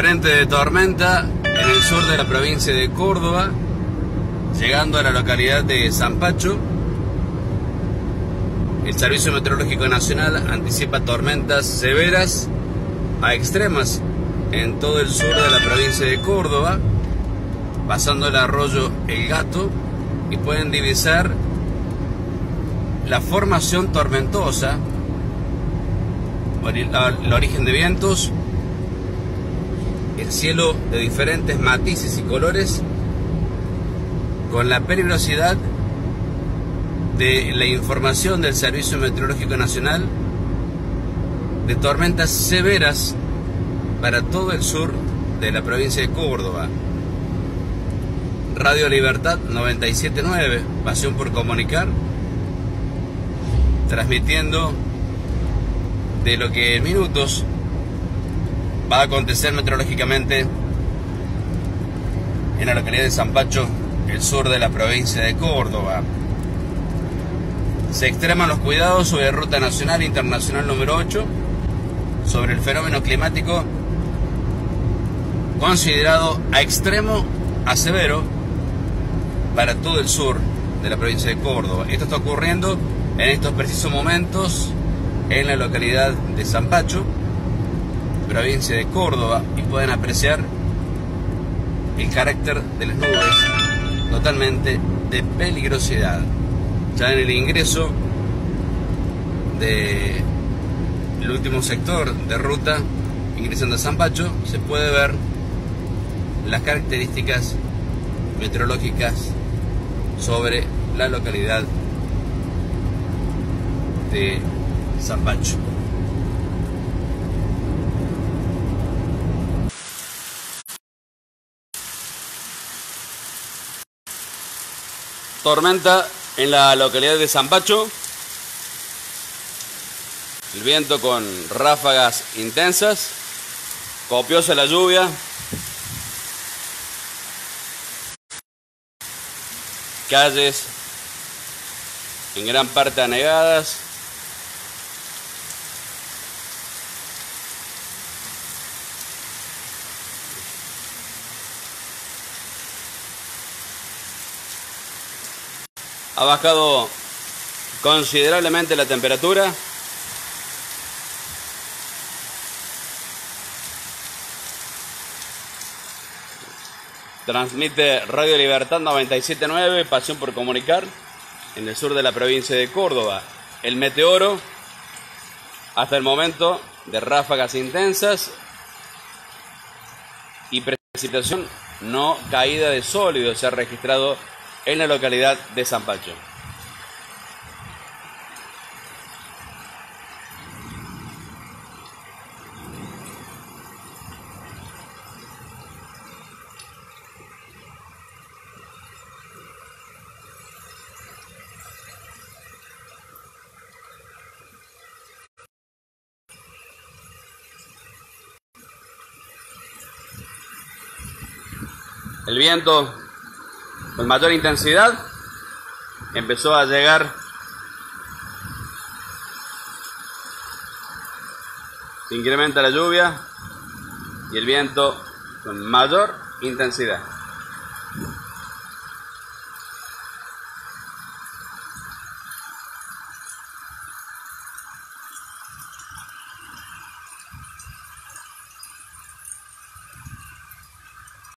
frente de tormenta en el sur de la provincia de Córdoba, llegando a la localidad de Zampacho. El Servicio Meteorológico Nacional anticipa tormentas severas a extremas en todo el sur de la provincia de Córdoba, pasando el arroyo El Gato, y pueden divisar la formación tormentosa, el origen de vientos, el cielo de diferentes matices y colores, con la peligrosidad de la información del Servicio Meteorológico Nacional de tormentas severas para todo el sur de la provincia de Córdoba. Radio Libertad 979, Pasión por Comunicar, transmitiendo de lo que minutos va a acontecer meteorológicamente en la localidad de San Pacho, el sur de la provincia de Córdoba. Se extreman los cuidados sobre Ruta Nacional e Internacional número 8, sobre el fenómeno climático considerado a extremo a severo para todo el sur de la provincia de Córdoba. Esto está ocurriendo en estos precisos momentos en la localidad de San Pacho, provincia de Córdoba, y pueden apreciar el carácter de las nubes totalmente de peligrosidad. Ya en el ingreso del el último sector de ruta, ingresando a San Pacho, se puede ver las características meteorológicas sobre la localidad de San Pancho. Tormenta en la localidad de San Pacho. El viento con ráfagas intensas. Copiosa la lluvia. Calles en gran parte anegadas. Ha bajado considerablemente la temperatura. Transmite Radio Libertad 979, Pasión por Comunicar, en el sur de la provincia de Córdoba. El meteoro, hasta el momento, de ráfagas intensas y precipitación no caída de sólido se ha registrado en la localidad de San Pacho. El viento con mayor intensidad, empezó a llegar se incrementa la lluvia y el viento con mayor intensidad.